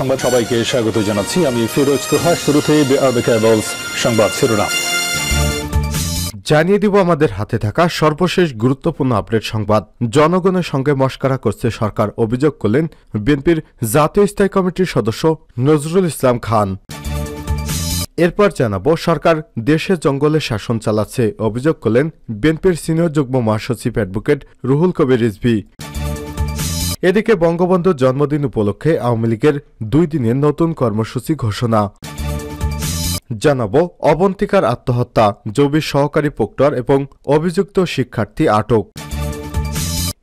সংবাদ সবাইকে স্বাগত জানাচ্ছি। আমি ফিরোজ তোহা শুরুতে সংবাদ শিরোনাম। জানিয়ে দিব আমাদের হাতে থাকা সর্বশেষ গুরুত্বপূর্ণ আপডেট সংবাদ। জনগণের সঙ্গে মস্করা করছে সরকার, অভিযোগ করলেন বিএনপির জাতীয় স্থায়ী কমিটির সদস্য নজরুল ইসলাম খান। এরপর জানাব, সরকার দেশে জঙ্গলে শাসন চালাচ্ছে, অভিযোগ করলেন বিএনপির সিনিয়র যুগ্ম মহাসচিব অ্যাডভোকেট রুহুল কবির রিজভি। এদিকে বঙ্গবন্ধুর জন্মদিন উপলক্ষে আওয়ামী লীগের দুই দিনের নতুন কর্মসূচি ঘোষণা। জানাব অবন্তিকার আত্মহত্যা জবির সহকারী প্রক্টর এবং অভিযুক্ত শিক্ষার্থী আটক।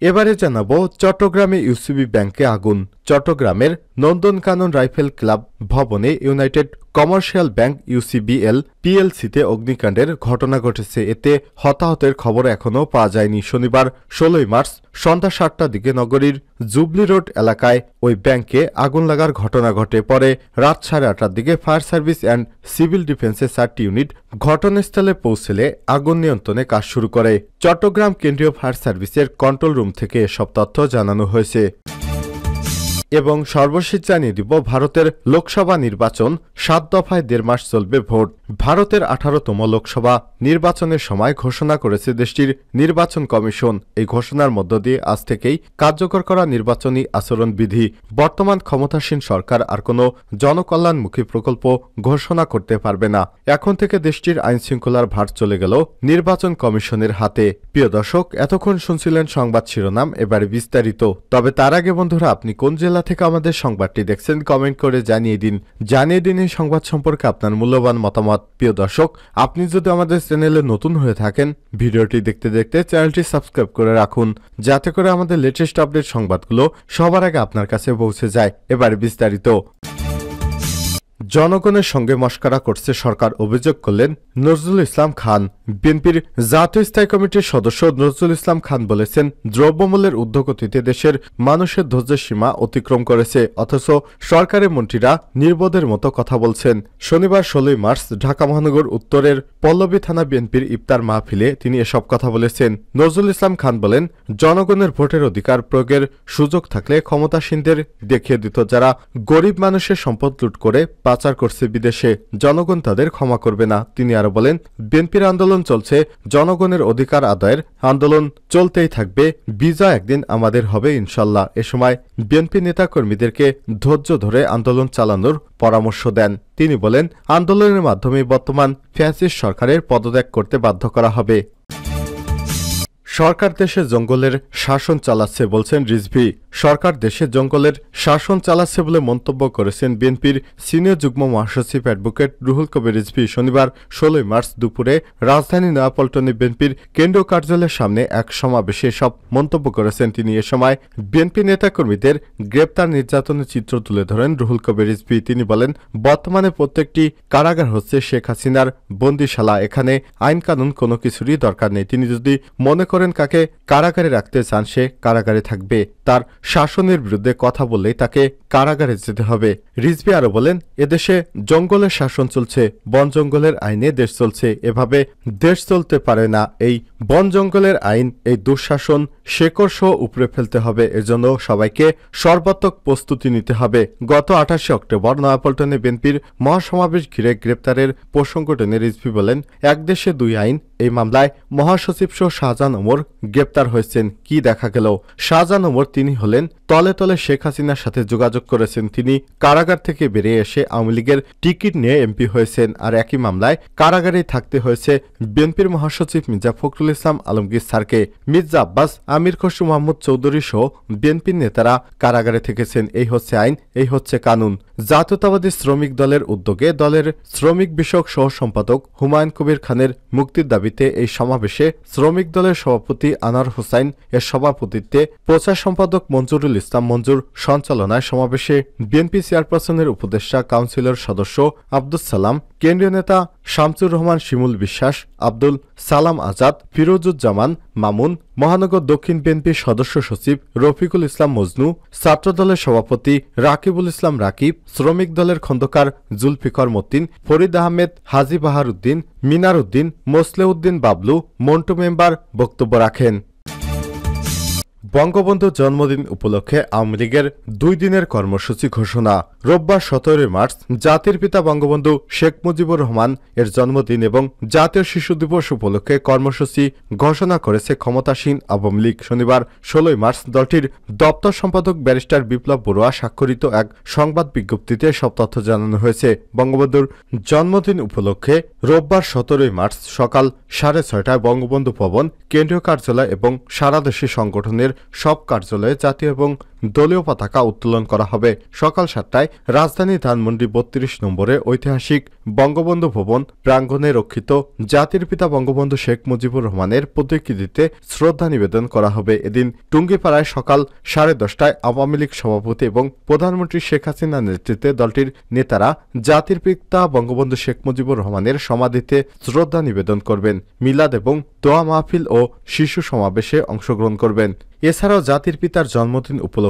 এবারে জানাব চট্টগ্রামে ইউসিবি ব্যাংকে আগুন, চট্টগ্রামের নন্দনকানন রাইফেল ক্লাব ভবনে ইউনাইটেড কমার্শিয়াল ব্যাংক ইউসিবিএল পিএলসিতে অগ্নিকাণ্ডের ঘটনা ঘটেছে। এতে হতাহতের খবর এখনও পাওয়া যায়নি। শনিবার ষোলোই মার্চ সন্ধ্যা সাতটার দিকে নগরীর জুবলি রোড এলাকায় ওই ব্যাংকে আগুন লাগার ঘটনা ঘটে। পরে রাত সাড়ে আটটার দিকে ফায়ার সার্ভিস অ্যান্ড সিভিল ডিফেন্সের চারটি ইউনিট ঘটনাস্থলে পৌঁছলে আগুন নিয়ন্ত্রণে কাজ শুরু করে। চট্টগ্রাম কেন্দ্রীয় ফায়ার সার্ভিসের কন্ট্রোল রুম থেকে এসব তথ্য জানানো হয়েছে। এবং সর্বশেষ জানিয়ে দিব ভারতের লোকসভা নির্বাচন সাত দফায় দেড় মাস চলবে ভোট। ভারতের আঠারোতম লোকসভা নির্বাচনের সময় ঘোষণা করেছে দেশটির নির্বাচন কমিশন। এই ঘোষণার মধ্য দিয়ে আজ থেকেই কার্যকর করা নির্বাচনী আচরণবিধি। বর্তমান ক্ষমতাসীন সরকার আর কোনো জনকল্যাণমুখী প্রকল্প ঘোষণা করতে পারবে না। এখন থেকে দেশটির আইনশৃঙ্খলার ভার চলে গেল নির্বাচন কমিশনের হাতে। প্রিয় দর্শক, এতক্ষণ শুনছিলেন সংবাদ শিরোনাম, এবারে বিস্তারিত। তবে তার আগে বন্ধুরা, আপনি কোন জেলা থেকে আমাদের সংবাদটি দেখছেন, কমেন্ট করে জানিয়ে দিন। জানিয়ে দিন এই সংবাদ সম্পর্কে আপনার মূল্যবান মতামত। প্রিয় দর্শক, আপনি যদি আমাদের চ্যানেলে নতুন হয়ে থাকেন, ভিডিওটি দেখতে দেখতে চ্যানেলটি সাবস্ক্রাইব করে রাখুন, যাতে করে আমাদের লেটেস্ট আপডেট সংবাদগুলো সবার আগে আপনার কাছে পৌঁছে যায়। এবার বিস্তারিত। জনগণের সঙ্গে মস্করা করছে সরকার অভিযোগ করলেন নজরুল ইসলাম খান। বিএনপির জাতীয় স্থায়ী কমিটির সদস্য নজরুল ইসলাম খান বলেছেন, দ্রব্যমূল্যের ঊর্ধ্বগতিতে দেশের মানুষের ধৈর্যের সীমা অতিক্রম করেছে, অথচ সরকারের মন্ত্রীরা নির্বোধের মতো কথা বলছেন। শনিবার ষোলোই মার্চ ঢাকা মহানগর উত্তরের পল্লবী থানা বিএনপির ইফতার মাহফিলে তিনি এসব কথা বলেছেন। নজরুল ইসলাম খান বলেন, জনগণের ভোটের অধিকার প্রয়োগের সুযোগ থাকলে ক্ষমতাসীনদের দেখিয়ে দিত যারা গরিব মানুষের সম্পদ লুট করে পাচার করছে বিদেশে, জনগণ তাদের ক্ষমা করবে না। তিনি আরও বলেন, বিএনপির আন্দোলন চলছে, জনগণের অধিকার আদায়ের আন্দোলন চলতেই থাকবে বিজয় একদিন আমাদের হবে ইনশাল্লাহ। এ সময় বিএনপি নেতাকর্মীদেরকে ধৈর্য ধরে আন্দোলন চালানোর পরামর্শ দেন। তিনি বলেন, আন্দোলনের মাধ্যমে বর্তমান ফ্যাসিস্ট সরকারের পদত্যাগ করতে বাধ্য করা হবে। সরকার দেশে জঙ্গলের শাসন চালাচ্ছে বলছেন রিজভি। সরকার দেশে জঙ্গলের শাসন চালাচ্ছে বলে মন্তব্য করেছেন বিএনপির সিনিয়র যুগ্ম মহাসচিব অ্যাডভোকেট রুহুল কবির রিজভি। শনিবার ষোলোই মার্চ দুপুরে রাজধানী নয়াপল্টনে বিএনপির কেন্দ্রীয় কার্যালয়ের সামনে এক সমাবেশে সব মন্তব্য করেছেন তিনি। এ সময় বিএনপি নেতাকর্মীদের গ্রেপ্তার নির্যাতনের চিত্র তুলে ধরেন রুহুল কবির রিজভি। তিনি বলেন, বর্তমানে প্রত্যেকটি কারাগার হচ্ছে শেখ হাসিনার বন্দিশালা। এখানে আইন কানুন কোনো কিছুরই দরকার নেই। তিনি যদি মনে করেন কাকে কারাগারে রাখতে চান, সে কারাগারে থাকবে। তার শাসনের বিরুদ্ধে কথা বললেই তাকে কারাগারে যেতে হবে। রিজভি আরও বলেন, এদেশে জঙ্গলের শাসন চলছে, বন জঙ্গলের আইনে দেশ চলছে, এভাবে দেশ চলতে পারে না। এই বন জঙ্গলের আইন, এই দুঃশাসন শেকড় সহ উপরে ফেলতে হবে, এজন্য সবাইকে সর্বাত্মক প্রস্তুতি নিতে হবে। গত আঠাশে অক্টোবর নয়াপল্টনে বিএনপির মহাসমাবেশ ঘিরে গ্রেপ্তারের প্রসঙ্গ টেনে রিজভি বলেন, এক দেশে দুই আইন, এই মামলায় মহাসচিব সহ শাহজাহান ওমর গ্রেপ্তার হয়েছেন। কি দেখা গেল? শাহজাহান ওমর তিনি হলেন তলে তলে শেখ হাসিনার সাথে যোগাযোগ করেছেন তিনি। কারাগার থেকে বেরিয়ে এসে আওয়ামী লীগের টিকিট নিয়ে এমপি হয়েছেন আর একই মামলায় কারাগারে থাকতে হয়েছে বিএনপির মহাসচিব মির্জা ফখরুল ইসলাম আলমগীর স্যারকে। মির্জা আব্বাস, আমির খসরু মোহাম্মদ চৌধুরী সহ বিএনপির নেতারা কারাগারে থেকেছেন। এই হচ্ছে আইন, এই হচ্ছে কানুন। জাতীয়তাবাদী শ্রমিক দলের উদ্যোগে দলের শ্রমিক বিষয়ক সহ সম্পাদক হুমায়ুন কবির খানের মুক্তির দাবিতে এই সমাবেশে শ্রমিক দলের সভাপতি আনার হোসাইন এর সভাপতিত্বে প্রচার সম্পাদক মঞ্জুরুল ইসলাম মঞ্জুর সঞ্চালনায় সমাবেশে বিএনপি চেয়ারপারসনের উপদেষ্টা কাউন্সিলর সদস্য আব্দুল সালাম, কেন্দ্রীয় নেতা শামসুর রহমান, শিমুল বিশ্বাস, আব্দুল সালাম আজাদ, ফিরোজুজ্জামান মামুন, মহানগর দক্ষিণ বিএনপির সদস্য সচিব রফিকুল ইসলাম মজনু, ছাত্রদলের সভাপতি রাকিবুল ইসলাম রাকিব, শ্রমিক দলের খন্দকার জুলফিকর মতিন, ফরিদ আহমেদ, হাজি বাহার উদ্দিন মিনার উদ্দিন মোসলেউদ্দিন বাবলু, মন্টু মেম্বার বক্তব্য রাখেন। বঙ্গবন্ধুর জন্মদিন উপলক্ষে আওয়ামী লীগের দুই দিনের কর্মসূচি ঘোষণা। রোববার সতেরোই মার্চ জাতির পিতা বঙ্গবন্ধু শেখ মুজিবুর রহমান এর জন্মদিন এবং জাতীয় শিশু দিবস উপলক্ষে কর্মসূচি ঘোষণা করেছে ক্ষমতাসীন আওয়ামী লীগ। শনিবার ষোলোই মার্চ দলটির দপ্তর সম্পাদক ব্যারিস্টার বিপ্লব বড়ুয়া স্বাক্ষরিত এক সংবাদ বিজ্ঞপ্তিতে সব তথ্য জানানো হয়েছে। বঙ্গবন্ধুর জন্মদিন উপলক্ষে রোববার সতেরোই মার্চ সকাল সাড়ে ছয়টায় বঙ্গবন্ধু ভবন, কেন্দ্রীয় কার্যালয় এবং সারা দেশে সংগঠনের সব কার্যালয়ে জাতীয় এবং দলীয় পতাকা উত্তোলন করা হবে। সকাল সাতটায় রাজধানী ধানমন্ডি বত্রিশ নম্বরে ঐতিহাসিক বঙ্গবন্ধু ভবন প্রাঙ্গণে রক্ষিত জাতির পিতা বঙ্গবন্ধু শেখ মুজিবুর রহমানের প্রতিকৃতিতে শ্রদ্ধা নিবেদন করা হবে। এদিন টুঙ্গিপাড়ায় সকাল সাড়ে দশটায় আওয়ামী লীগ সভাপতি এবং প্রধানমন্ত্রী শেখ হাসিনার নেতৃত্বে দলটির নেতারা জাতির পিতা বঙ্গবন্ধু শেখ মুজিবুর রহমানের সমাধিতে শ্রদ্ধা নিবেদন করবেন। মিলাদ এবং দোয়া মাহফিল ও শিশু সমাবেশে অংশগ্রহণ করবেন। এছাড়াও জাতির পিতার জন্মদিন উপলক্ষে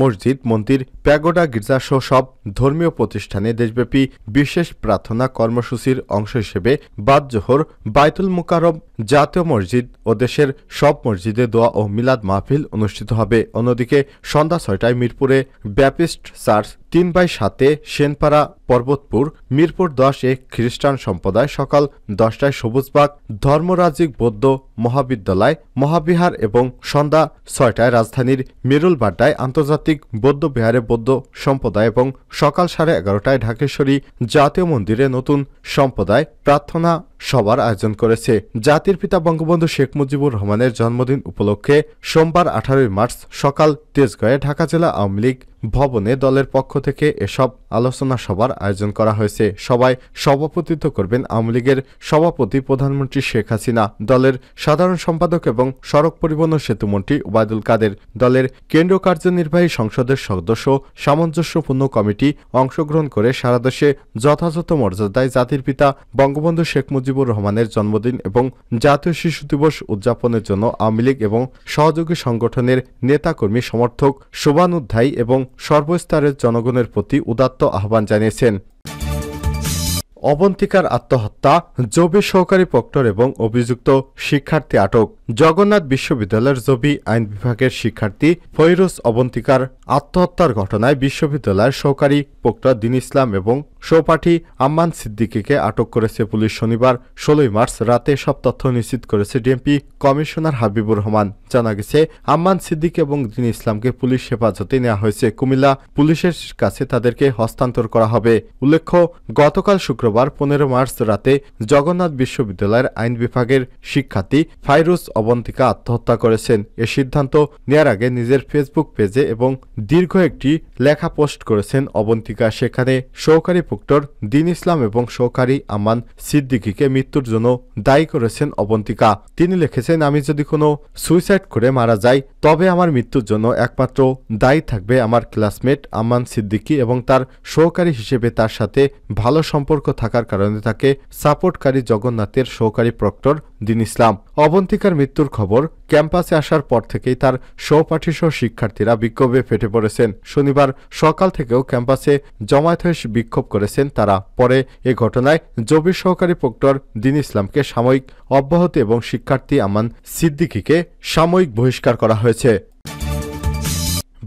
মসজিদ, মন্দির, প্যাগোডা গির্জাসহ সব ধর্মীয় প্রতিষ্ঠানে দেশব্যাপী বিশেষ প্রার্থনা কর্মসূচির অংশ হিসেবে বাদ জোহর বাইতুল মুকারব জাতীয় মসজিদ ও দেশের সব মসজিদে দোয়া ও মিলাদ মাহফিল অনুষ্ঠিত হবে। অন্যদিকে সন্ধ্যা ছয়টায় মিরপুরে ব্যাপিস্ট চার্চ তিন বাই সাতে সেনপাড়া, পর্বতপুর, মিরপুর দশ এ খ্রিস্টান সম্প্রদায় সকাল দশটায় সবুজবাগ, ধর্মরাজিক বৌদ্ধ মহাবিদ্যালয়, মহাবিহার এবং সন্ধ্যা ছয়টায় রাজধানীর মেরুলবাড্ডায় আন্তর্জাতিক বৌদ্ধ বিহারে বৌদ্ধ সম্প্রদায় এবং সকাল সাড়ে এগারোটায় ঢাকেশ্বরী জাতীয় মন্দিরে নতুন সম্প্রদায় প্রার্থনা সবার আয়োজন করেছে। জাতির পিতা বঙ্গবন্ধু শেখ মুজিবুর রহমানের জন্মদিন উপলক্ষে সোমবার আঠারোই মার্চ সকাল তেজগাঁয়ে ঢাকা জেলা আওয়ামী লীগ ভবনে দলের পক্ষ থেকে এসব আলোচনা সভার আয়োজন করা হয়েছে। সবাই সভাপতিত্ব করবেন আওয়ামী লীগের সভাপতি প্রধানমন্ত্রী শেখ হাসিনা, দলের সাধারণ সম্পাদক এবং সড়ক পরিবহন সেতুমন্ত্রী ওবায়দুল কাদের, দলের কেন্দ্রীয় কার্যনির্বাহী সংসদের সদস্য, সামঞ্জস্যপূর্ণ কমিটি অংশগ্রহণ করে সারা দেশে যথাযথ মর্যাদায় জাতির পিতা বঙ্গবন্ধু শেখ মুজিবুর রহমানের জন্মদিন এবং জাতীয় শিশু দিবস উদযাপনের জন্য আওয়ামী লীগ এবং সহযোগী সংগঠনের নেতাকর্মী সমর্থক, শোভানুধ্যায়ী এবং সর্বস্তরের জনগণের প্রতি উদাত্ত আহ্বান জানিয়েছেন। অবন্তিকার আত্মহত্যা জবি সহকারী প্রক্টর এবং অভিযুক্ত শিক্ষার্থী আটক। জগন্নাথ বিশ্ববিদ্যালয়ের জবি আইন বিভাগের শিক্ষার্থী ফৈরুজ অবন্তিকার আত্মহত্যার ঘটনায় বিশ্ববিদ্যালয়ের সহকারী প্রক্টর দিন ইসলাম এবং সৌপাঠী আম্মান সিদ্দিকিকে আটক করেছে পুলিশ শনিবার, ষোলোই মার্চ রাতে সব তথ্য নিশ্চিত করেছে ডিএমপি কমিশনার হাবিবুর রহমান। জানা গেছে, আম্মান সিদ্দিক এবং দিন ইসলামকে পুলিশ হেফাজতে নেওয়া হয়েছে। কুমিল্লা পুলিশের কাছে তাদেরকে হস্তান্তর করা হবে। উল্লেখ্য, গতকাল শুক্রবার পনেরো মার্চ রাতে জগন্নাথ বিশ্ববিদ্যালয়ের আইন বিভাগের শিক্ষার্থী ফাইরুজ অবন্তিকা আত্মহত্যা করেছেন। এ সিদ্ধান্ত নেয়ার আগে নিজের ফেসবুক পেজে এবং দীর্ঘ একটি লেখা পোস্ট করেছেন অবন্তিকা। সেখানে সহকারী প্রক্টর দিন ইসলাম এবং সহকারী আমান সিদ্দিকিকে মৃত্যুর জন্য দায়ী করেছেন অবন্তিকা। তিনি লিখেছেন, আমি যদি কোনো সুইসাইড করে মারা যাই, তবে আমার মৃত্যুর জন্য একমাত্র দায়ী থাকবে আমার ক্লাসমেট আমান সিদ্দিকি এবং তার সহকারী হিসেবে তার সাথে ভালো সম্পর্ক থাকার কারণে তাকে সাপোর্টকারী জগন্নাথের সহকারী প্রক্টর দিন ইসলাম। অবন্তিকার মৃত্যুর খবর ক্যাম্পাসে আসার পর থেকেই তার সহপাঠীসহ শিক্ষার্থীরা বিক্ষোভে ফেটে পড়েছেন। শনিবার সকাল থেকেও ক্যাম্পাসে জমায়েত হয়ে বিক্ষোভ করেছেন তারা। পরে এ ঘটনায় জবির সহকারী প্রক্টর দিন ইসলামকে সাময়িক অব্যাহতি এবং শিক্ষার্থী আমান সিদ্দিকিকে সাময়িক বহিষ্কার করা হয়েছে।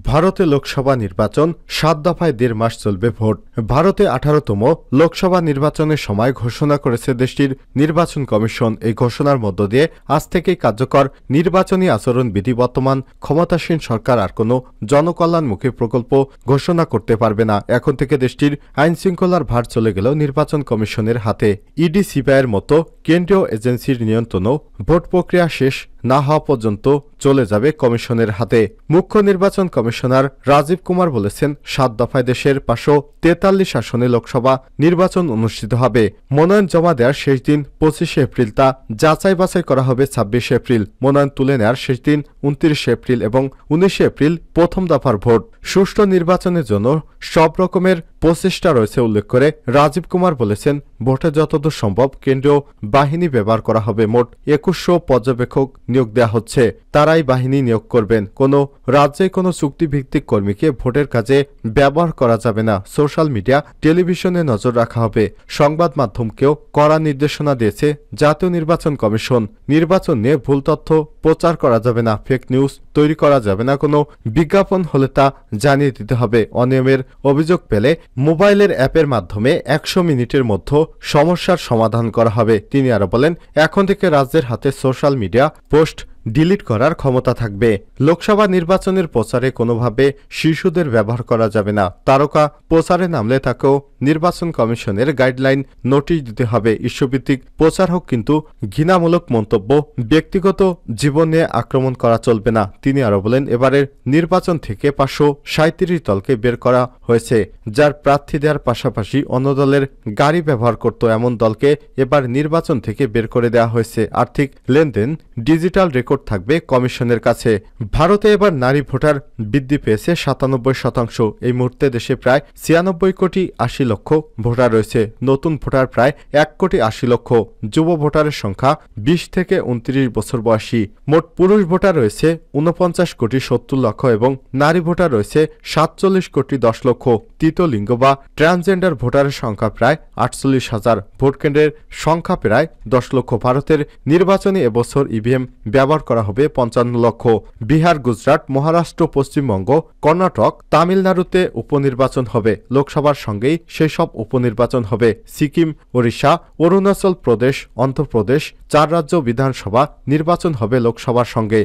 ভারতে লোকসভা নির্বাচন সাত দফায় দেড় মাস চলবে ভোট। ভারতে আঠারোতম লোকসভা নির্বাচনের সময় ঘোষণা করেছে দেশটির নির্বাচন কমিশন। এই ঘোষণার মধ্য দিয়ে আজ থেকেই কার্যকর নির্বাচনী আচরণ বিধি বর্তমান ক্ষমতাসীন সরকার আর কোনো জনকল্যাণমুখী প্রকল্প ঘোষণা করতে পারবে না। এখন থেকে দেশটির আইন শৃঙ্খলার ভার চলে গেলেও নির্বাচন কমিশনের হাতে। ইডি, সিবিআইয়ের মতো কেন্দ্রীয় এজেন্সির নিয়ন্ত্রণও ভোট প্রক্রিয়া শেষ না হওয়া পর্যন্ত চলে যাবে কমিশনের হাতে। মুখ্য নির্বাচন কমিশনার রাজীব কুমার বলেছেন, সাত দফায় দেশের পাঁচশো তেতাল্লিশ আসনে লোকসভা নির্বাচন অনুষ্ঠিত হবে। মনোনয়ন জমা দেওয়ার শেষ দিন পঁচিশে এপ্রিল তা যাচাই বাছাই করা হবে ছাব্বিশে এপ্রিল। মনোনয়ন তুলে নেওয়ার শেষ দিন উনত্রিশে এপ্রিল এবং উনিশে এপ্রিল প্রথম দফার ভোট। সুষ্ঠু নির্বাচনের জন্য সব রকমের প্রচেষ্টা রয়েছে উল্লেখ করে রাজীব কুমার বলেছেন, ভোটে যতদূর সম্ভব কেন্দ্রীয় বাহিনী ব্যবহার করা হবে, মোট একুশশো পর্যবেক্ষক নিয়োগ দেওয়া হচ্ছে। তারাই বাহিনী নিয়োগ করবেন। কোনো রাজ্যে কোনো চুক্তিভিত্তিক কর্মীকে ভোটের কাজে ব্যবহার করা যাবে না। সোশ্যাল মিডিয়া, টেলিভিশনে নজর রাখা হবে। সংবাদ মাধ্যমকেও কড়া নির্দেশনা দিয়েছে জাতীয় নির্বাচন কমিশন। নির্বাচন নিয়ে ভুল তথ্য প্রচার করা যাবে না, ফেক নিউজ তৈরি করা যাবে না। কোনো বিজ্ঞাপন হলে তা জানিয়ে দিতে হবে। অনিয়মের অভিযোগ পেলে মোবাইলের অ্যাপের মাধ্যমে একশো মিনিটের মধ্যে সমস্যার সমাধান করা হবে। তিনি আরও বলেন, এখন থেকে রাজ্যের হাতে সোশ্যাল মিডিয়া, পোস্ট ডিলিট করার ক্ষমতা থাকবে। লোকসভা নির্বাচনের প্রচারে কোনোভাবে শিশুদের ব্যবহার করা যাবে না। তারকা প্রচারে নামলে তাকেও নির্বাচন কমিশনের গাইডলাইন নোটিশ দিতে হবে। ইস্যুভিত্তিক প্রচার হোক কিন্তু ঘৃণামূলক মন্তব্য, ব্যক্তিগত জীবন আক্রমণ করা চলবে না। তিনি আরও বলেন, এবারের নির্বাচন থেকে পাঁচশো সাঁত্রিশ দলকে বের করা হয়েছে, যার প্রার্থী দেওয়ার পাশাপাশি অন্য দলের গাড়ি ব্যবহার করত এমন দলকে এবার নির্বাচন থেকে বের করে দেওয়া হয়েছে। আর্থিক লেনদেন, ডিজিটাল রেকর্ড থাকবে কমিশনের কাছে। ভারতে এবার নারী ভোটার বৃদ্ধি পেয়েছে সাতানব্বই শতাংশ। এই মুহূর্তে দেশে প্রায় ছিয়ানব্বই কোটি আশি লক্ষ ভোটার রয়েছে। নতুন ভোটার প্রায় এক কোটি আশি লক্ষ। যুব ভোটারের সংখ্যা বিশ থেকে উনত্রিশ বছর বয়সী। মোট পুরুষ ভোটার রয়েছে উনপঞ্চাশ কোটি সত্তর লক্ষ এবং নারী ভোটার রয়েছে সাতচল্লিশ কোটি দশ লক্ষ। তৃতীয় লিঙ্গ বা ট্রান্সজেন্ডার ভোটারের সংখ্যা প্রায় আটচল্লিশ হাজার। ভোটকেন্দ্রের সংখ্যা প্রায় দশ লক্ষ। ভারতের নির্বাচনে এবছর ইভিএম ব্যবহার করা হবে পঞ্চান্ন লক্ষ। বিহার, গুজরাট, মহারাষ্ট্র, পশ্চিমবঙ্গ, কর্ণাটক, তামিলনাড়ুতে উপনির্বাচন হবে। লোকসভার সঙ্গেই সেসব উপনির্বাচন হবে। সিকিম, ওড়িশা, অরুণাচল প্রদেশ, অন্ধ্রপ্রদেশ, চার রাজ্য বিধানসভা নির্বাচন হবে লোকসভার সঙ্গে।